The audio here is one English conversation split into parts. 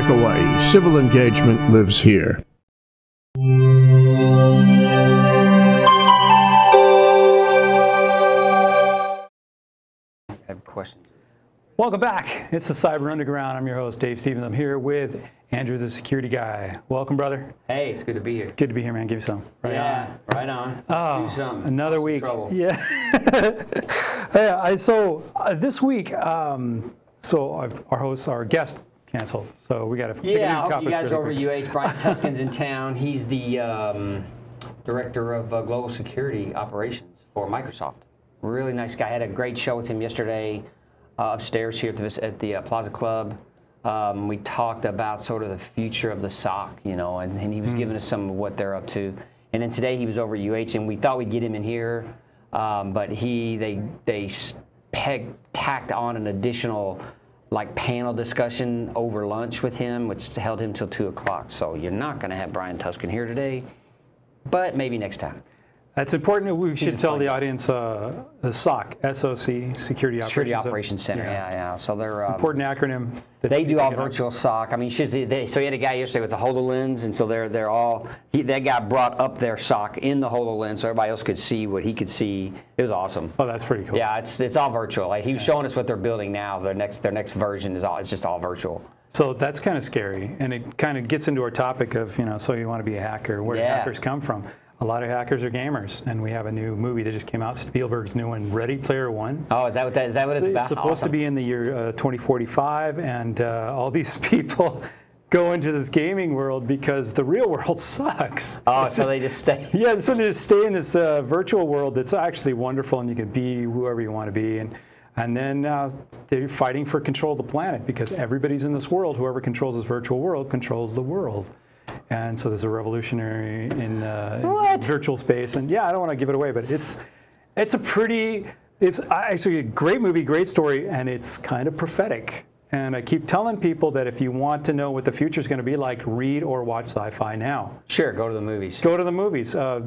ThinkTech Hawaii. Civil engagement lives here. I have questions. Welcome back. It's the Cyber Underground. I'm your host, Dave Stevens. I'm here with Andrew, the security guy. Welcome, brother. Hey, it's good to be here. Good to be here, man. Give you some. Right yeah, right on. on. Do something. Another Cause some week. Trouble. Yeah. yeah. I, so uh, this week, um, so our, our host, our guest, canceled. So we got to Yeah, I hope you guys are over at UH. Brian Tuskan's in town. He's the um, director of uh, global security operations for Microsoft. Really nice guy. I had a great show with him yesterday uh, upstairs here at the, at the uh, Plaza Club. Um, we talked about sort of the future of the SOC, you know, and, and he was giving us some of what they're up to. And then today he was over at UH, and we thought we'd get him in here, um, but he they they s- peg, tacked on an additional like panel discussion over lunch with him, which held him till two o'clock. So you're not going to have Brian Tuskan here today, but maybe next time. That's important. We should tell the audience uh, the SOC, SOC, Security Operations. Security Center. Operations Center. Yeah, yeah. So they're um, Important acronym. that They do all up. virtual SOC. I mean, she's, they, so he had a guy yesterday with the HoloLens, and so they're they're all he, that guy brought up their SOC in the HoloLens, so everybody else could see what he could see. It was awesome. Oh, that's pretty cool. Yeah, it's it's all virtual. Like he was showing us what they're building now. Their next their next version is all it's just all virtual. So that's kind of scary, and it kind of gets into our topic of you know, so you want to be a hacker? Where do hackers come from? A lot of hackers are gamers, and we have a new movie that just came out, Spielberg's new one, Ready Player One. Oh, is that what that is that what it's, about? It's supposed to be in the year uh, 2045, and uh, all these people go into this gaming world because the real world sucks. Oh, so they just stay. Yeah, so to just stay in this uh, virtual world that's actually wonderful, and you can be whoever you want to be, and and then uh, they're fighting for control of the planet because everybody's in this world. Whoever controls this virtual world controls the world, and so there's a revolutionary in, uh, in virtual space. And yeah, I don't want to give it away, but it's it's a pretty it's actually a great movie, great story, and it's kind of prophetic. And I keep telling people that if you want to know what the future is going to be like, read or watch sci-fi now Sure, go to the movies. go to the movies. Uh,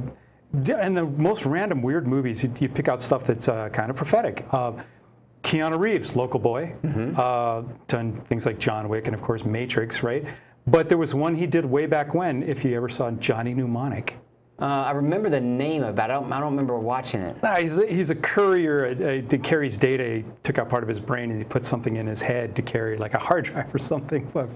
and the most random weird movies, you, you pick out stuff that's uh, kind of prophetic. Uh, Keanu Reeves, local boy, uh, done things like John Wick and of course Matrix, right? But there was one he did way back when. If you ever saw Johnny Mnemonic, Uh, I remember the name of it. I don't I don't remember watching it. Ah, he's, a, he's a courier uh, uh, that carries data. He took out part of his brain and he put something in his head to carry, like a hard drive or something. But,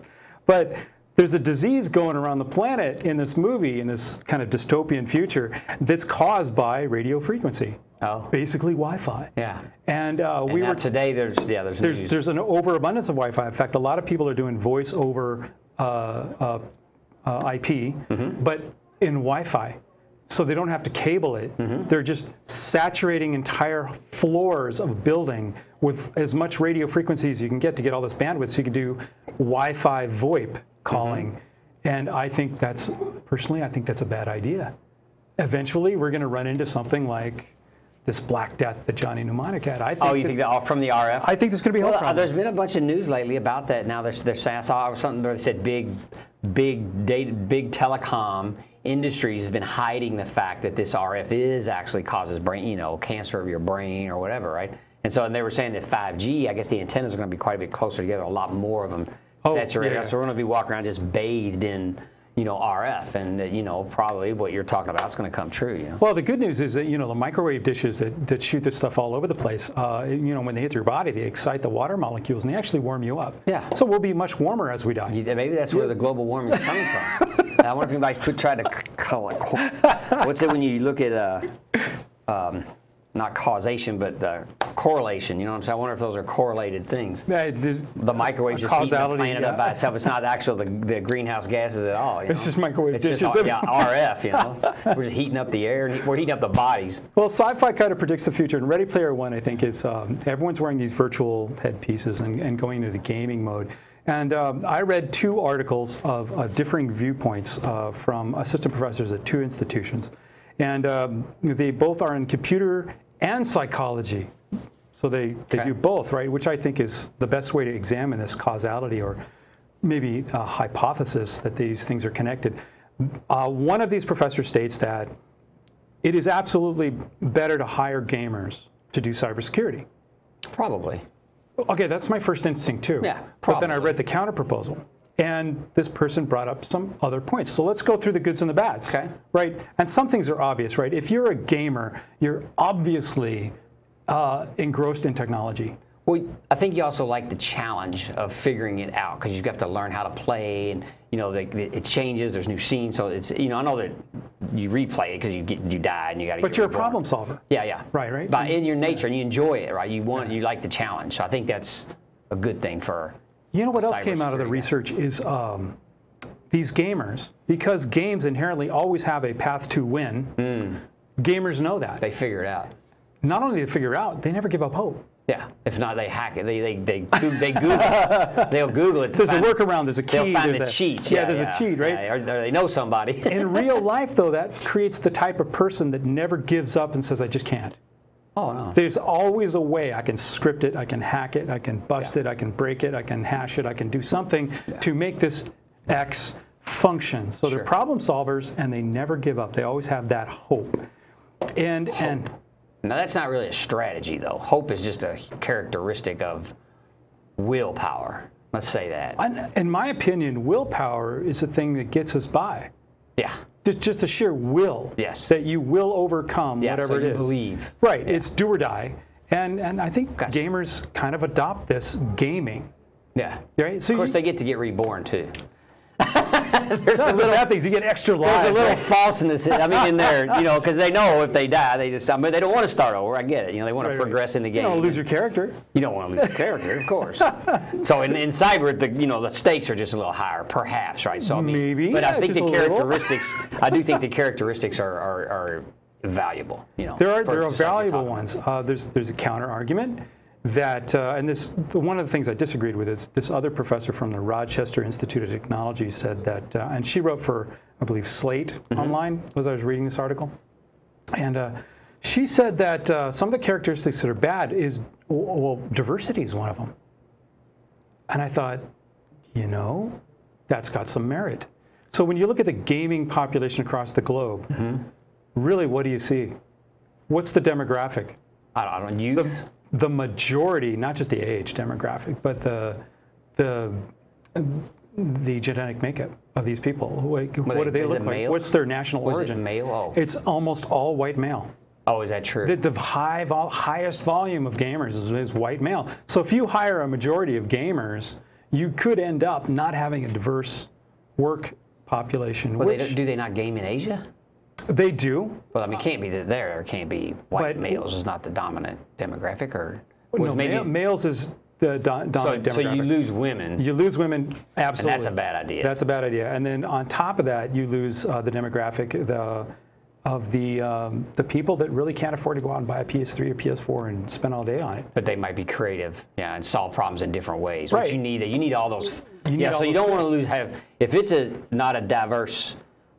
but there's a disease going around the planet in this movie, in this kind of dystopian future, that's caused by radio frequency, Oh, basically Wi-Fi. yeah. And uh, we now were today there's yeah there's there's there's an overabundance of Wi-Fi. In fact, a lot of people are doing voice over uh, uh, uh, IP, Mm-hmm. but in Wi-Fi, so they don't have to cable it. Mm-hmm. They're just saturating entire floors of building with as much radio frequency as you can get to get all this bandwidth, so you can do Wi-Fi VoIP calling. Mm-hmm. And I think that's personally, I think that's a bad idea. Eventually, we're going to run into something like this Black Death that Johnny Mnemonic had. I think oh, you this- think that all from the RF? I think there's going to be health Well, uh, problems. there's been a bunch of news lately about that. Now there's, there's I saw something where they said big, big data, big telecom industries has been hiding the fact that this RF is actually causes brain, you know, cancer of your brain or whatever, right? And so and they were saying that 5G, I guess the antennas are going to be quite a bit closer together, a lot more of them Oh, saturated. yeah. So we're going to be walking around just bathed in, you know, RF, and that, you know, probably what you're talking about is going to come true. You know. Well, the good news is that you know the microwave dishes that, that shoot this stuff all over the place. Uh, you know when they hit your body, they excite the water molecules and they actually warm you up. Yeah. So we'll be much warmer as we die. You- Maybe that's where the global warming is coming from. I wonder if anybody's could try to, c- co- co- what's it when you look at, uh, um, not causation, but uh, correlation, you know what I'm saying? I wonder if those are correlated things. Yeah, The microwave just heating the Causality, planet up by itself. It's not actual the, the greenhouse gases at all. you It's know? just microwave It's just, yeah, RF, you know? We're just heating up the air, and we're heating up the bodies. Well, sci-fi kind of predicts the future, and Ready Player One, I think, is um, everyone's wearing these virtual headpieces and, and going into the gaming mode. And um, I read two articles of, of differing viewpoints uh, from assistant professors at two institutions, and um, they both are in computer and psychology. So they, they Okay. do both, right? Which I think is the best way to examine this causality or maybe a hypothesis that these things are connected. Uh, one of these professors states that it is absolutely better to hire gamers to do cybersecurity. Probably. Okay, that's my first instinct too. Yeah, But then I read the counter proposal. And this person brought up some other points. So let's go through the goods and the bads. Okay. Right? And some things are obvious, right? If you're a gamer, you're obviously uh, engrossed in technology. Well, I think you also like the challenge of figuring it out because you've got to learn how to play, and you know, the, the, it changes. There's new scenes, so it's you know, I know that you replay it because you get you die and you got to. But you're a problem solver. Yeah, yeah. Right, right. By in your nature, and you enjoy it, right? You want, you like the challenge. So I think that's a good thing for. You know what else came out of the research is um, these gamers, because games inherently always have a path to win. Gamers know that. They figure it out. Not only do they figure it out, they never give up hope. Yeah. If not, they hack it. They they they, they Google. it. They'll Google it. There's a workaround. There's a key. They'll find there's the a, cheat. Yeah, Yeah, there's yeah. a cheat, right? Yeah, or, or they know somebody. In real life, though, that creates the type of person that never gives up and says, "I just can't." Oh no. There's always a way. I can script it. I can hack it. I can bust it. I can break it. I can hash it. I can do something to make this X function. So they're problem solvers, and they never give up. They always have that hope. And and Now that's not really a strategy though. Hope is just a characteristic of willpower. Let's say that. In my opinion, willpower is the thing that gets us by. Yeah. Just, just the sheer will Yes. that you will overcome Yeah. whatever so it you is. believe. Right. It's do or die. And, and I think Gotcha. gamers kind of adopt this gaming. Yeah. Right? So Of course, you, they get to get reborn too. there's a little, bad things. You get extra lives. there's a little right? falseness. I mean, in there, you know, because they know if they die, they just. I mean, they don't want to start over. I get it. You know, they want to Right, right. progress in the game. You don't lose your character. You don't want to lose your character, of course. so in, in cyber, the you know the stakes are just a little higher, perhaps, right? So I mean, Maybe, but yeah, I think the characteristics. I do think the characteristics are are, are valuable. You know, There are there are just like you're valuable ones. Uh, there's there's a counter argument that uh, and this the, one of the things I disagreed with is this other professor from the Rochester Institute of Technology said that uh, and she wrote for I believe Slate Mm-hmm. online as I was reading this article, and uh, she said that uh, some of the characteristics that are bad is well diversity is one of them, and I thought, you know, that's got some merit. So when you look at the gaming population across the globe, Mm-hmm. really, what do you see? What's the demographic? I don't, I don't youth. The majority, not just the age demographic, but the the the genetic makeup of these people. What they- do they look like? male? What's their national Was it origin? male? Oh. It's almost all white male. oh, is that true? The, the high vol- highest volume of gamers is, is white male. So if you hire a majority of gamers, you could end up not having a diverse work population. well, which don't, do they not game in Asia? They do. Well, I mean, it can't be that there. It can't be white But- males is not the dominant demographic, or No, maybe male- males is the do- so, dominant so you lose women. You lose women, absolutely. That's a bad idea. That's a bad idea. And then on top of that, you lose uh, the demographic the, of the um, the people that really can't afford to go out and buy a PS3 or PS4 and spend all day on it. but they might be creative, yeah, and solve problems in different ways. Right. Which you need. You need all those. You yeah, so you don't want to lose. Have if it's a not a diverse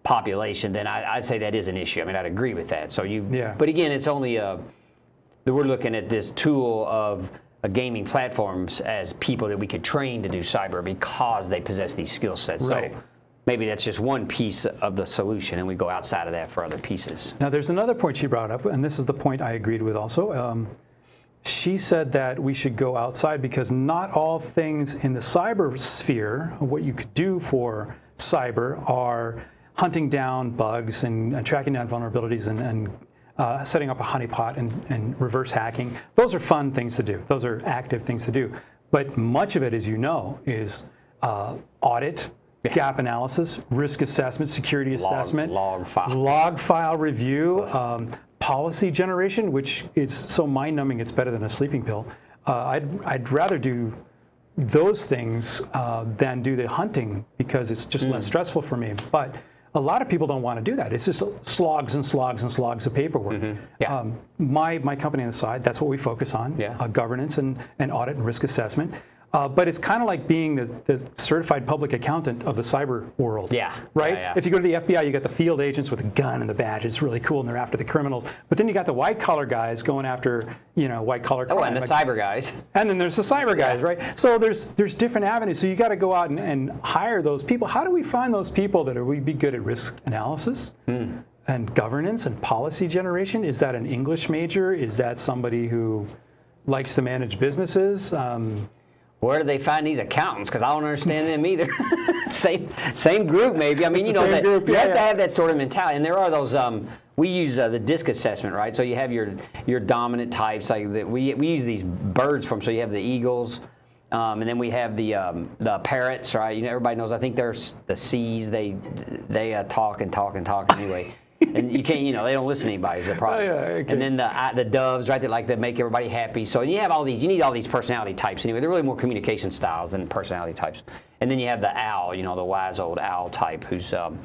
population, then I, I'd say that is an issue. I mean, I'd agree with that. So you. Yeah. But again, it's only a. We're looking at this tool of uh, gaming platforms as people that we could train to do cyber because they possess these skill sets. Right. So maybe that's just one piece of the solution, and we go outside of that for other pieces. Now, there's another point she brought up, and this is the point I agreed with also. Um, she said that we should go outside because not all things in the cyber sphere, what you could do for cyber, are hunting down bugs and, and tracking down vulnerabilities and, and uh, setting up a honeypot and, and reverse hacking. Those are fun things to do. Those are active things to do. But much of it, as you know, is uh, audit, gap analysis, risk assessment, security assessment, log file. log file review, um, policy generation, which is so mind-numbing it's better than a sleeping pill. Uh, I'd, I'd rather do those things uh, than do the hunting because it's just Hmm. less stressful for me. But a lot of people don't want to do that. It's just slogs and slogs and slogs of paperwork. Mm-hmm. Yeah. Um, my, my company on the side, that's what we focus on, Yeah. uh, governance and, and audit and risk assessment. Uh, but it's kind of like being the, the certified public accountant of the cyber world. Yeah. Right? Yeah, yeah. If you go to the FBI, you got the field agents with a gun and the badge. It's really cool, and they're after the criminals. But then you got the white collar guys going after, you know, white collar. Oh, and the cyber guys. and then there's the cyber guys, right? So there's there's different avenues. So you got to go out and, and hire those people. How do we find those people that are we be good at risk analysis Hmm. and governance and policy generation? Is that an English major? Is that somebody who likes to manage businesses? Um, where do they find these accountants? Because I don't understand them either. same same group, maybe. I mean, It's you know, that, group, you yeah, have to have that sort of mentality. And there are those. Um, we use uh, the DISC assessment, right? So you have your your dominant types. Like the, we we use these birds from. So you have the eagles. Um, and then we have the um, the parrots, right? You know, everybody knows. I think there's the C's. They they uh, talk and talk and talk anyway. And you can't, you know, they don't listen to anybody. Is the problem. Oh, yeah, okay. And then the uh, the doves, right? That like to make everybody happy. So you have all these. You need all these personality types anyway. They're really more communication styles than personality types. And then you have the owl. You know, the wise old owl type, who's um,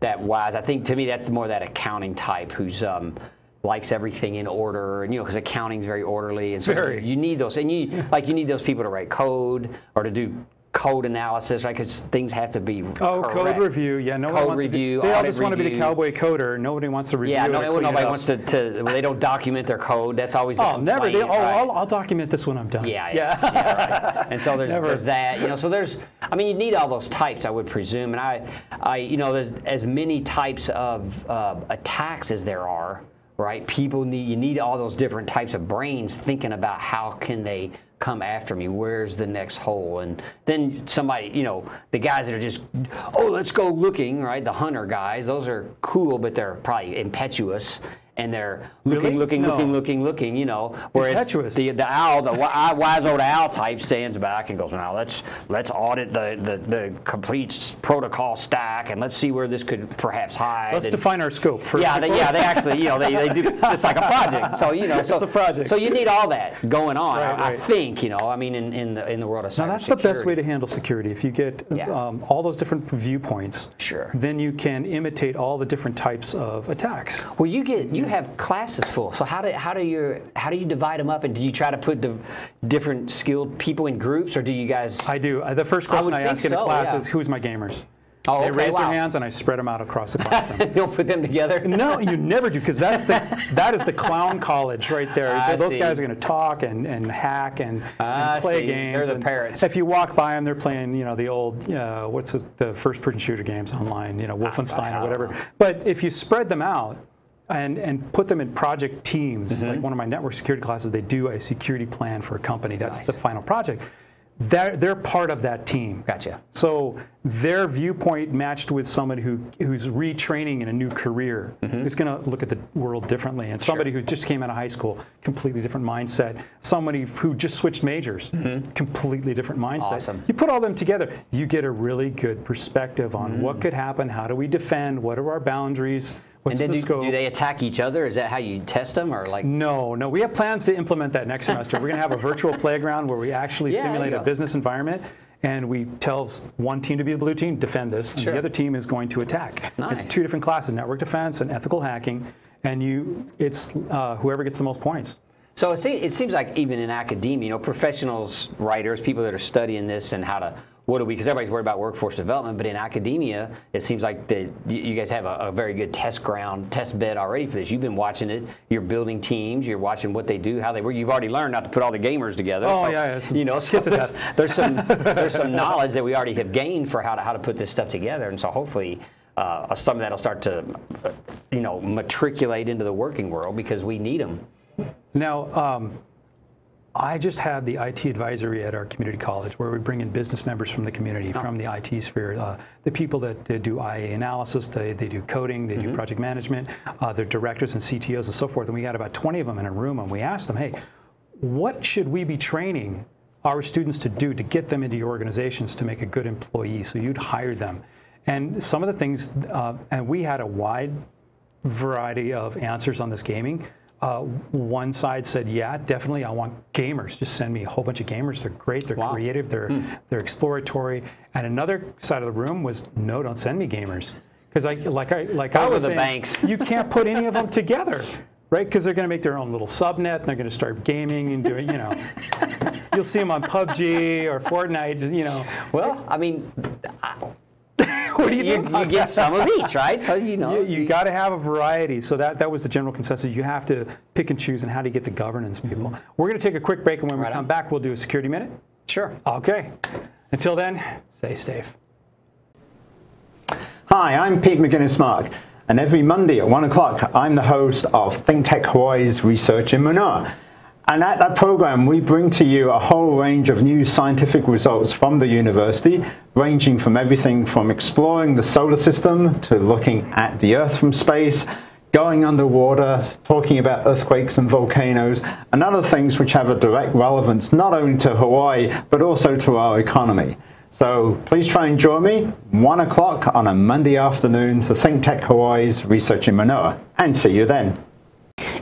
that wise. I think to me that's more that accounting type, who's um, likes everything in order, and you know, because accounting's very orderly, and so Very. you need those, and you like you need those people to write code or to do code analysis, right? Because things have to be Oh, correct. code review. Yeah, no one Code wants review, to. They all just want to be the cowboy coder. Nobody wants to review Yeah, no, nobody wants to, to. They don't document their code. That's always the Oh, never. They, oh, right? I'll, I'll document this when I'm done. Yeah, yeah, yeah, right. And so there's, there's that, you know. So there's, I mean, you need all those types, I would presume. And I, I, you know, there's as many types of uh, attacks as there are, right? People need, you need all those different types of brains thinking about how can they come after me? Where's the next hole? And then somebody, you know, the guys that are just, oh, let's go looking, right? The hunter guys, those are cool, but they're probably impetuous. And they're looking, Really? looking, No. looking, looking, looking, you know. Whereas the the owl, the wi- wise old owl type stands back and goes, now let's let's audit the, the, the complete protocol stack and let's see where this could perhaps hide. Let's and- define our scope first. yeah, they, yeah, they actually, you know, they, they do. It's like a project. So you know, so It's a project. So you need all that going on. Right, I, I think, you know, I mean, in, in the in the world of Now that's the best way to handle security. If you get Yeah. um, all those different viewpoints, Sure. then you can imitate all the different types of attacks. Well, you get you have classes full. So how do how do you how do you divide them up? And do you try to put the different skilled people in groups, or do you guys? I do. Uh, the first I question I, think ask in a so, class yeah. is, "Who's my gamers?" Oh, they okay, raise wow. their hands and I spread them out across the classroom. You'll put them together. no, you never do, because that's the that is the clown college right there. I Those see. guys are going to talk and, and hack and, and play see. games. They're the and parrots. If you walk by them, they're playing, you know, the old uh, what's it, the first-person shooter games online, you know, Wolfenstein or whatever. But if you spread them out. And, and put them in project teams. Mm-hmm. Like one of my network security classes, they do a security plan for a company. That's the final project. They're, they're part of that team. Gotcha. So their viewpoint matched with someone who who's retraining in a new career Mm-hmm. is going to look at the world differently, and somebody who just came out of high school, completely different mindset. Somebody who just switched majors, completely different mindset. Mm-hmm. Awesome. You put all them together, you get a really good perspective on Mm-hmm. what could happen, how do we defend, what are our boundaries, what's And then the do, do they attack each other? Is that how you test them, or like? No, no. We have plans to implement that next semester. We're going to have a virtual playground where we actually Yeah, simulate a business environment. And we tell one team to be the blue team, defend this, and the other team is going to attack. Nice. It's two different classes: network defense and ethical hacking. And you, it's uh, whoever gets the most points. So it seems like even in academia, you know, professionals, writers, people that are studying this and how to, what do we, because everybody's worried about workforce development, but in academia, it seems like that you, guys have a, a very good test ground, test bed already for this. You've been watching it. You're building teams. You're watching what they do, how they work. You've already learned not to put all the gamers together. Oh, so, yeah, You know, so there's, there's some there's some knowledge that we already have gained for how to how to put this stuff together, and so hopefully. Uh, some of that will start to, uh, you know, matriculate into the working world because we need them. Now, um, I just had the IT advisory at our community college where we bring in business members from the community, from the IT sphere, uh, the people that they do IA analysis, they, they do coding, they do project management, uh, they're directors and CTOs and so forth. And we had about 20 of them in a room and we asked them, hey, what should we be training our students to do to get them into your organizations to make a good employee? So you'd hire them. And some of the things, uh, and we had a wide variety of answers on this gaming. Uh, one side said, "Yeah, definitely. I want gamers. Just send me a whole bunch of gamers. They're great. They're Wow. creative. They're they're exploratory." And another side of the room was, "No, don't send me gamers." Because I like I like I was the saying, banks. you can't put any of them together. Right, because they're going to make their own little subnet, and they're going to start gaming and doing, you know, you'll see them on PUBG or Fortnite, you know. Well, I mean, What do you, you, do you get that? some of each, right? So you know, You, you got to have a variety. So that, that was the general consensus. You have to pick and choose and how do you get the governance people. Mm-hmm. We're going to take a quick break, and when we come on. back, we'll do a security minute. sure. Okay. Until then, stay safe. Hi, I'm Pete Mouginis-Mark, and every Monday at 1 o'clock, I'm the host of Think Tech Hawaii's Research in Manoa. And at that program, we bring to you a whole range of new scientific results from the university, ranging from everything from exploring the solar system to looking at the Earth from space, going underwater, talking about earthquakes and volcanoes, and other things which have a direct relevance not only to Hawaii, but also to our economy. So please try and join me, 1 o'clock on a Monday afternoon for ThinkTech Hawaii's Research in Manoa. And see you then.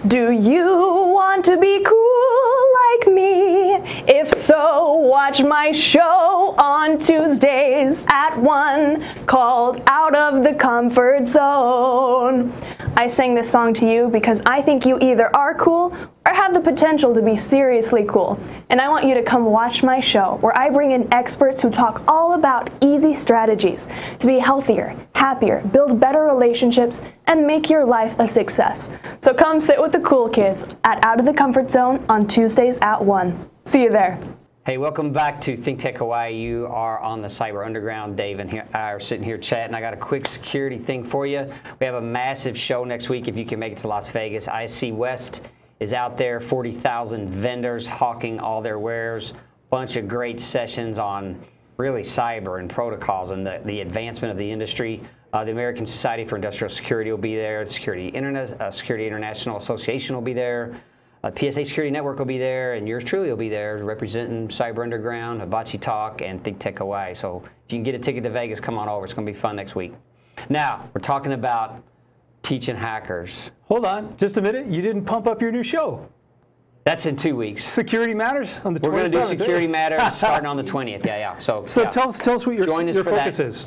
Do you want to be cool me? If so, watch my show on Tuesdays at 1 called Out of the Comfort Zone. I sang this song to you because I think you either are cool have the potential to be seriously cool. And I want you to come watch my show where I bring in experts who talk all about easy strategies to be healthier, happier, build better relationships, and make your life a success. So come sit with the cool kids at Out of the Comfort Zone on Tuesdays at 1. See you there. Hey, welcome back to Think Tech Hawaii. You are on the Cyber Underground. Dave and I are sitting here chatting. I got a quick security thing for you. We have a massive show next week if you can make it to Las Vegas. ISC West is out there, 40,000 vendors hawking all their wares, bunch of great sessions on really cyber and protocols and the, the advancement of the industry. Uh, the American Society for Industrial Security will be there. The Security, Internet, uh, Security International Association will be there. Uh, PSA Security Network will be there, and yours truly will be there representing Cyber Underground, Hibachi Talk, and Think Tech Hawaii. So if you can get a ticket to Vegas, come on over. It's going to be fun next week. Now, we're talking about teaching hackers. Hold on, just a minute. You didn't pump up your new show. That's in two weeks. Security Matters on the 27th. We're going to do Security Matters starting on the 20th. Yeah, yeah. So, So yeah. tell us, tell us what your, Join us your focus that. is.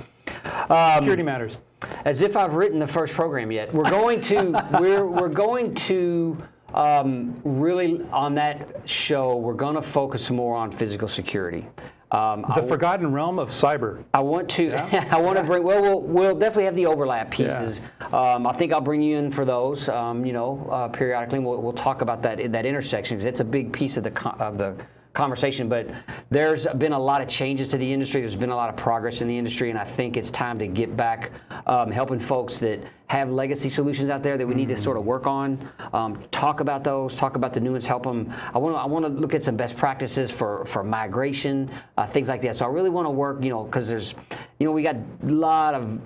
Security Matters. as if I've written the first program yet. We're going to we're we're going to um, really on that show. We're going to focus more on physical security. Um, I, The forgotten realm of cyber. I want to I want to bring well we'll we'll definitely have the overlap pieces. Um, I think I'll bring you in for those. Um, you know, uh, periodically we'll, we'll talk about that that intersection because it's a big piece of the of the conversation. But there's been a lot of changes to the industry. There's been a lot of progress in the industry, and I think it's time to get back um, helping folks that have legacy solutions out there that we need to sort of work on. Um, talk about those. Talk about the new ones. Help them. I want to I want to look at some best practices for for migration, uh, things like that. So I really want to work. You know, because there's you know we got a lot of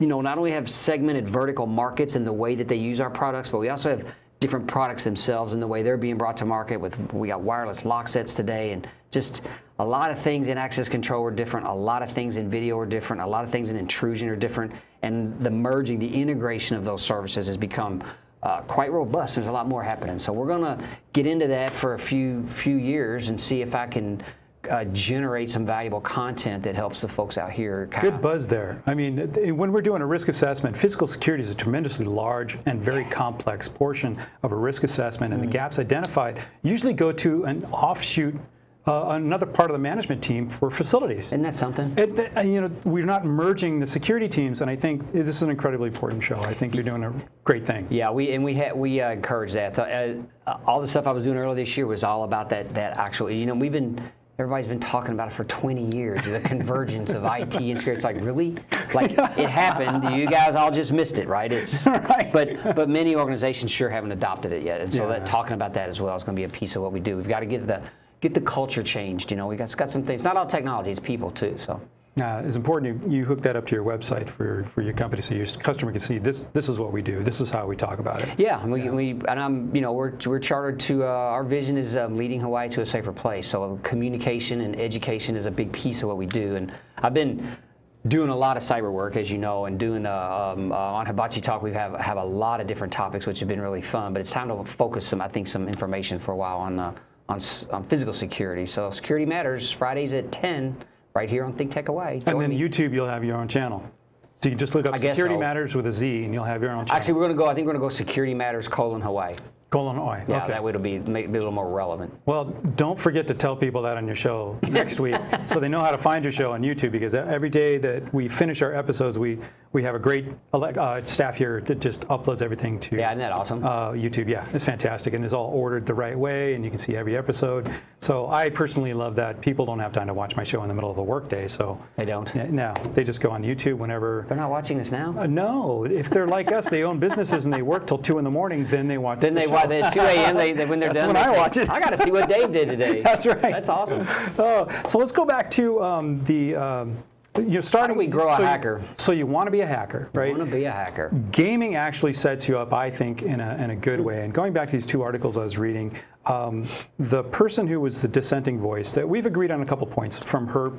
you know, not only have segmented vertical markets in the way that they use our products, but we also have different products themselves and the way they're being brought to market with we got wireless lock sets today and just a lot of things in access control are different. A lot of things in video are different. A lot of things in intrusion are different. And the merging the integration of those services has become uh, quite robust. There's a lot more happening. So we're going to get into that for a few few years and see if i can uh, generate some valuable content that helps the folks out here Good buzz there. I mean, when we're doing a risk assessment, physical security is a tremendously large and very complex portion of a risk assessment, and Mm. the gaps identified usually go to an offshoot, uh, another part of the management team for facilities. isn't that something It, th- you know, we're not merging the security teams, and I think this is an incredibly important show. I think you're doing a great thing. Yeah, we and we had we uh, encourage that. Uh, uh, all the stuff I was doing earlier this year was all about that that actual. You know, we've been everybody's been talking about it for 20 years. The convergence of IT and security. It's like really, like it happened. You guys all just missed it, right? It's Right. but but many organizations sure haven't adopted it yet, and so Yeah. that talking about that as well is going to be a piece of what we do. We've got to get the get the culture changed. You know, we got got some things. Not all technology, it's people too. So. Uh, it's important you, you hook that up to your website for, for your company so your customer can see this this is what we do. This is how we talk about it. Yeah, we, we and I'm you know we're we're chartered to uh, our vision is um, leading Hawaii to a safer place. So communication and education is a big piece of what we do. And I've been doing a lot of cyber work, as you know, and doing uh, um, uh, on Hibachi Talk we have have a lot of different topics which have been really fun. But it's time to focus some I think some information for a while on uh, on, on physical security. So security matters Fridays at 10 right here on Think Tech Hawaii. And then me. YouTube, you'll have your own channel. So you can just look up I Security so. Matters with a Z, and you'll have your own channel. Actually, we're going to go. I think we're going to go security matters colon Hawaii. colon Hawaii. Yeah, okay. that way it'll be make, be a little more relevant. Well, don't forget to tell people that on your show next week, so they know how to find your show on YouTube. Because every day that we finish our episodes, we we have a great uh, staff here that just uploads everything to Yeah, isn't that awesome? uh, YouTube. Yeah, it's fantastic, and it's all ordered the right way, and you can see every episode. So I personally love that. People don't have time to watch my show in the middle of a workday, so They don't. No, they just go on YouTube whenever. They're not watching us now. Uh, no, if they're like us, they own businesses and they work till two in the morning, then they watch. then the they watch the 2 a.m. They, they, when they're That's done, when they I say, watch it. I got to see what Dave did today. That's right. That's awesome. Oh, so let's go back to um, the. Um, you know, starting. we grow a so you- hacker? so you want to be a hacker, right? want to be a hacker. gaming actually sets you up, I think, in a, in a good way. And going back to these two articles I was reading, um, the person who was the dissenting voice, that we've agreed on a couple points from her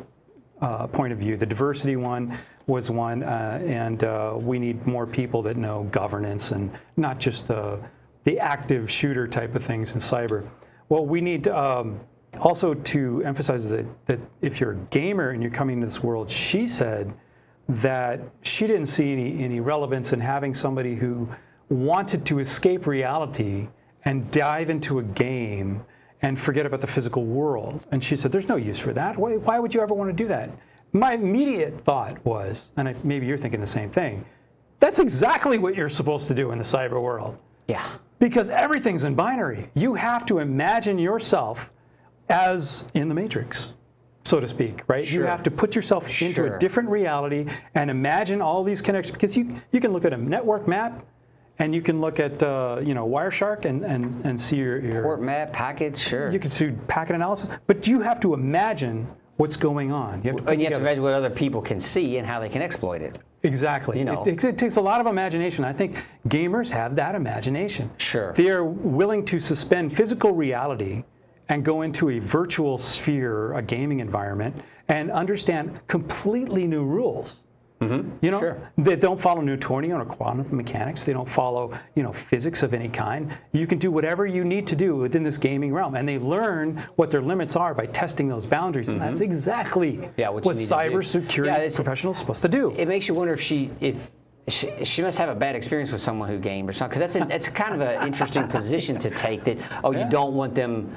uh, point of view. The diversity one was one, uh, and uh, we need more people that know governance and not just the, the active shooter type of things in cyber. Well, we need um, also to emphasize that, that if you're a gamer and you're coming to this world, she said, that she didn't see any, any relevance in having somebody who wanted to escape reality and dive into a game and forget about the physical world. And she said, There's no use for that. Why, why would you ever want to do that? My immediate thought was, and I, maybe you're thinking the same thing, that's exactly what you're supposed to do in the cyber world Yeah. because everything's in binary. You have to imagine yourself as in the matrix, so to speak, right? You have to put yourself into a different reality and imagine all these connections because you you can look at a network map and you can look at uh, you know Wireshark and and and see your, your Port map, packets. sure. you can see packet analysis, but you have to imagine what's going on. You have to and you have to imagine what other people can see and how they can exploit it. Exactly. You know. It, takes- it takes a lot of imagination. I think gamers have that imagination. Sure. They are willing to suspend physical reality and go into a virtual sphere, a gaming environment, and understand completely new rules. You know, Sure. they don't follow Newtonian or quantum mechanics. They don't follow, you know, physics of any kind. You can do whatever you need to do within this gaming realm, and they learn what their limits are by testing those boundaries. And that's exactly Mm-hmm. Yeah, what you need to do. cybersecurity Yeah, professionals supposed to do. It makes you wonder if she if she, she must have a bad experience with someone who gamed or something because that's a, that's kind of an interesting position to take that oh you don't want them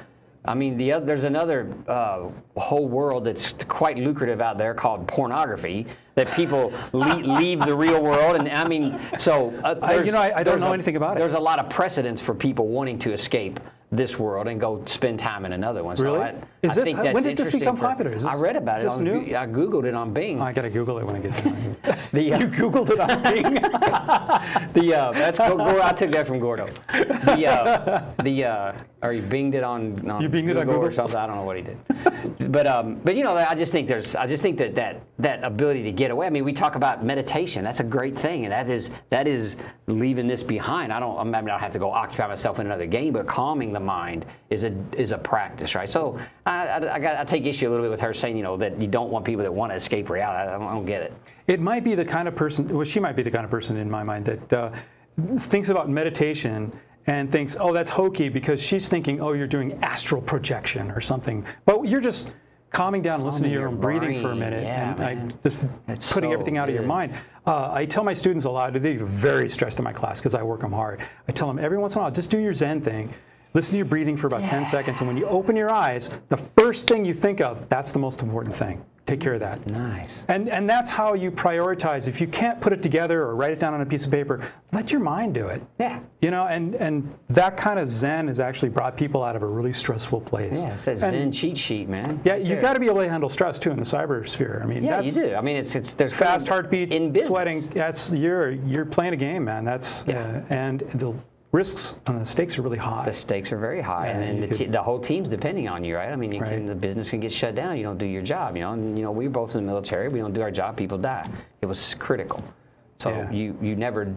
I mean the oth- there's another uh, whole world that's quite lucrative out there called pornography that people leave, leave the real world and I mean so uh, I- you know, I- I don't know a- anything about it. There's a lot of precedents for people wanting to escape this world and go spend time in another one. So Really? I, Is I this- think when did this become popular? Is I read about it this on new? I googled it on Bing. I gotta Google it when I get done. The, uh, you Googled it on Bing. the uh, that's I took that from Gordo. The uh, the uh, or he binged it on, on You binged it on or something. I don't know what he did. but um, but you know I just think there's I just think that that that ability to get away. I mean we talk about meditation. That's a great thing, and that is that is leaving this behind. I don't I mean I don't have to go occupy myself in another game, but calming the mind is a is a practice, right? So I I, I, got, I take issue a little bit with her saying you know that you don't want people that want to escape reality. I don't, I don't get it. It might be the kind of person, well, she might be the kind of person in my mind that uh, thinks about meditation and thinks, oh, that's hokey because she's thinking, oh, you're doing astral projection or something. But you're just calming down, and listening to your, your own breathing for a minute, Yeah, and man. just That's putting so everything out of your mind. Uh, I tell my students a lot, they're very stressed in my class because I work them hard. I tell them every once in a while, just do your Zen thing. Listen to your breathing for about 10 seconds, and when you open your eyes, the first thing you think of, that's the most important thing. Take care of that. Nice. And, and that's how you prioritize. If you can't put it together or write it down on a piece of paper, let your mind do it. Yeah. You know, and, and that kind of zen has actually brought people out of a really stressful place. Yeah, it says And, Zen cheat sheet, man. Yeah, Right you got to be able to handle stress too in the cyber sphere. I mean, Yeah, that's you do. I mean, it's it's there's fast heartbeat, in business. sweating. That's you're you're playing a game, man. That's Yeah. uh, and the risks and the stakes are really high. The stakes are very high, Yeah, and, and the, the whole team's depending on you, right? I mean, you Right. can, the business can get shut down. You don't do your job, you know. And you know, we were both in the military. We don't do our job, people die. It was critical. So Yeah. you you never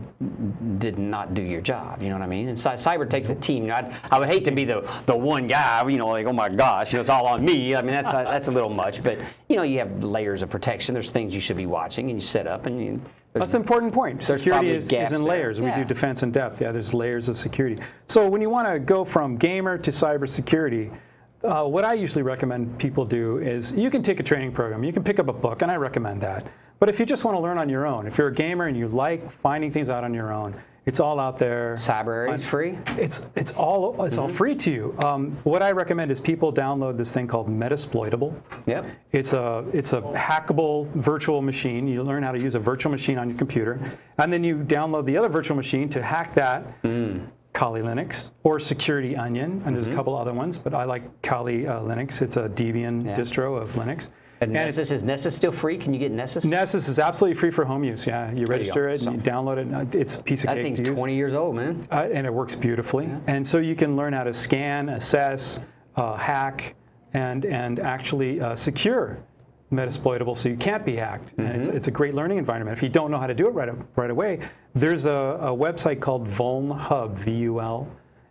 did not do your job. You know what I mean? And cyber takes a team. You know, I'd, I would hate to be the the one guy. You know, like oh my gosh, you know, it's all on me. I mean, that's that's a little much. But you know, you have layers of protection. There's things you should be watching, and you set up, and you. There's- That's an important point. Security is, is in there. layers. We Yeah. do defense in depth. Yeah, there's layers of security. So when you want to go from gamer to cybersecurity, uh, what I usually recommend people do is you can take a training program, you can pick up a book, and I recommend that. But if you just want to learn on your own, if you're a gamer and you like finding things out on your own, it's all out there. Cyber is free. It's it's all it's all Mm-hmm. free to you. Um, what I recommend is people download this thing called Metasploitable. Yep. It's a it's a hackable virtual machine. You learn how to use a virtual machine on your computer, and then you download the other virtual machine to hack that. Mm. Kali Linux or Security Onion, and Mm-hmm. there's a couple other ones, but I like Kali uh, Linux. It's a Debian Yeah. distro of Linux. And it's- Nessus, is Nessus still free? Can you get Nessus? Nessus is absolutely free for home use. Yeah, you you register go. it and you download it. And it's a piece of that cake thing's to use. 20 years old, man. Uh, and it works beautifully. And so you can learn how to scan, assess, uh, hack, and and actually uh, secure Metasploitable so you can't be hacked. And it's, it's a great learning environment. If you don't know how to do it right, right away, there's a, a website called VulnHub,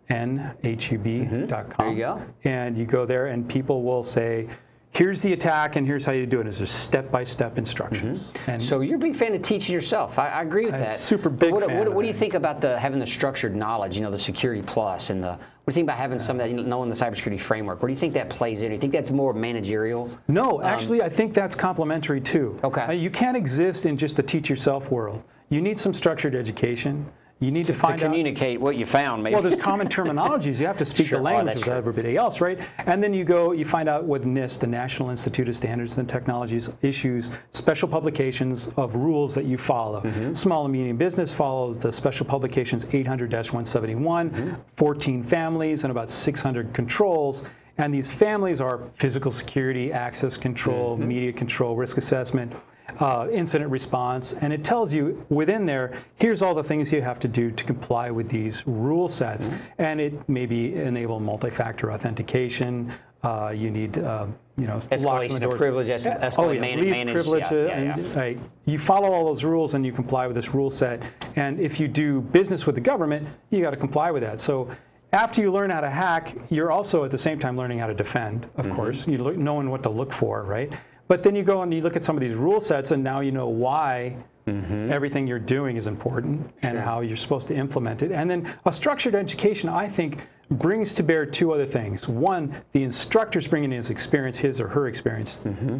V-U-L-N-H-U-B dot com. There you go. And you go there and people will say, here's the attack and here's how you do it. There's step-by-step instructions. And So you're a big fan of teaching yourself. I, I agree with I'm that. super big what, fan What, what do you think about the having the structured knowledge? You know, the security plus and the. What do you think about having some of that, you know, knowing the cybersecurity framework? What do you think that plays in? Do you think that's more managerial? No, actually, I think that's complementary too. Um, Okay. Uh, you can't exist in just the teach yourself world. You need some structured education. You need to, To find out. communicate what you found, maybe. Well, there's common terminologies. You have to speak Sure. the Oh, language that's of everybody else, right? And then you go, you find out with NIST, the National Institute of Standards and Technologies, issues special publications of rules that you follow. Mm-hmm. Small and medium business follows the special publications 800-171, Mm-hmm. 14 families, and about 600 controls. And these families are physical security, access control, Mm-hmm. media control, risk assessment, uh, incident response, and it tells you within there, here's all the things you have to do to comply with these rule sets. Mm-hmm. And it maybe enable multi-factor authentication. Uh, you need, uh, you know, Escalation the of privilege, es- escalate, oh, yeah, man- least manage, privilege. yeah, uh, yeah, and, yeah. right. You follow all those rules and you comply with this rule set. And if you do business with the government, you got to comply with that. So after you learn how to hack, you're also at the same time learning how to defend, of Mm-hmm. course. You look, knowing what to look for, right? But then you go and you look at some of these rule sets, and now you know why Mm-hmm. everything you're doing is important and how you're supposed to implement it. And then a structured education, I think, brings to bear two other things. One, the instructor's bringing his experience, his or her experience,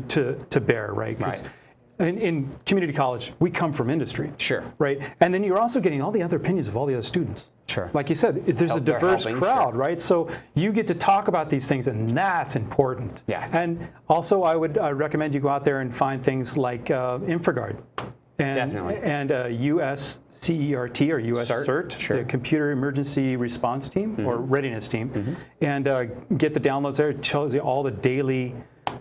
to, to bear, right? Right. In, in community college, we come from industry. Sure. Right? And then you're also getting all the other opinions of all the other students. Sure. Like you said, there's a Help- they're diverse helping, crowd, sure. right? So you get to talk about these things, and that's important. Yeah. And also, I would uh, recommend you go out there and find things like uh, InfraGard, and Definitely. and uh, US CERT or US CERT, CERT, sure. the Computer Emergency Response Team or Readiness Team, and uh, get the downloads there. It tells you all the daily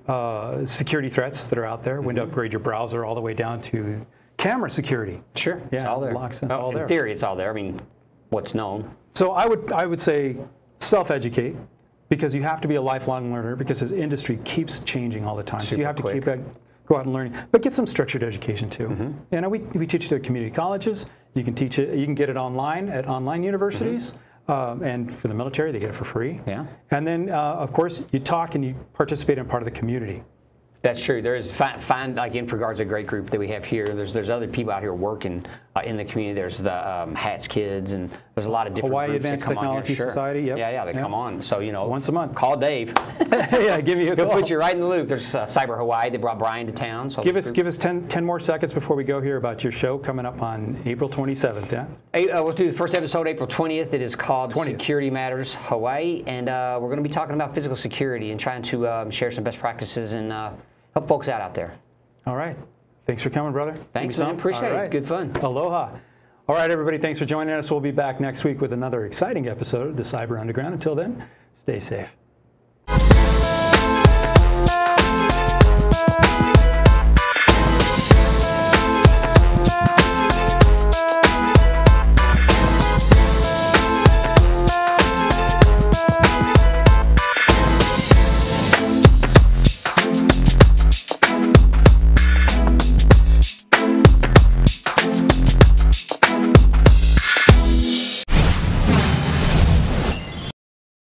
uh, security threats that are out there. When to upgrade your browser all the way down to camera security. Sure. it's Yeah, all there. locks, Well, all in there. theory, it's all there. I mean, what's known. So I would I would say self-educate because you have to be a lifelong learner because this industry keeps changing all the time. so you have to quick. keep it, go out and learn. But get some structured education too. Mm-hmm. You know, we, we teach it at community colleges. You can teach it. You can get it online at online universities. Um, and for the military, they get it for free. Yeah. And then, uh, of course, you talk and you participate in part of the community. That's true. There's find, find like InfraGard's a great group that we have here. There's there's other people out here working uh, in the community. There's the um, Hats Kids, and there's a lot of different Hawaii groups that Advanced Technology. Sure. Society, yep. Yeah, yeah, they Yep. come on. So you know, Once a month. Call Dave. yeah, give me a He'll call. put you right in the loop. There's uh, Cyber Hawaii. They brought Brian to town. So Give us give us 10, 10 more seconds before we go here about your show coming up on April 27th. Yeah. Uh, we'll do the first episode April 20th. It is called 20th. Security Matters Hawaii, and uh, we're going to be talking about physical security and trying to um, share some best practices and uh, help folks out out there. All right. Thanks for coming, brother. Thanks, man. Appreciate it. Good fun. Aloha. All right, everybody. Thanks for joining us. We'll be back next week with another exciting episode of the Cyber Underground. Until then, stay safe.